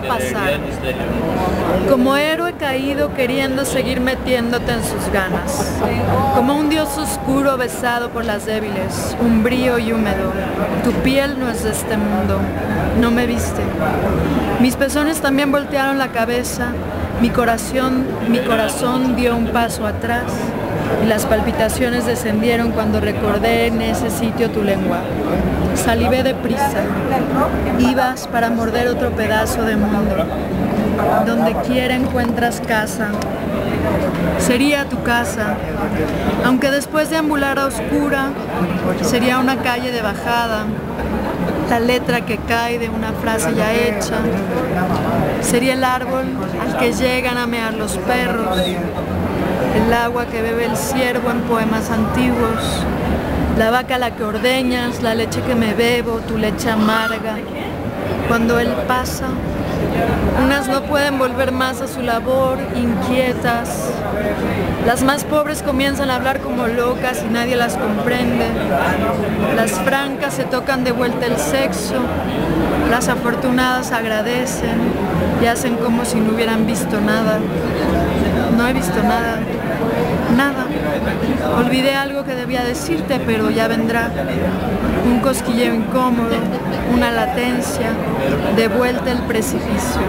pasar. Como héroe caído queriendo seguir metiéndote en sus ganas. Como un dios oscuro besado por las débiles, umbrío y húmedo. Tu piel no es de este mundo, no me viste. Mis pezones también voltearon la cabeza, mi corazón, mi corazón dio un paso atrás y las palpitaciones descendieron cuando recordé en ese sitio tu lengua. Salivé deprisa. Ibas para morder otro pedazo de mundo. Donde quiera encuentras casa. Sería tu casa, aunque después de ambular a oscura, sería una calle de bajada, la letra que cae de una frase ya hecha, sería el árbol al que llegan a mear los perros, el agua que bebe el ciervo en poemas antiguos, la vaca la que ordeñas, la leche que me bebo, tu leche amarga. Cuando él pasa, unas no pueden volver más a su labor, inquietas. Las más pobres comienzan a hablar como locas y nadie las comprende. Las francas se tocan de vuelta el sexo. Las afortunadas agradecen y hacen como si no hubieran visto nada. No he visto nada. Nada. Olvidé algo que debía decirte, pero ya vendrá. Un cosquilleo incómodo, una latencia, de vuelta el precipicio.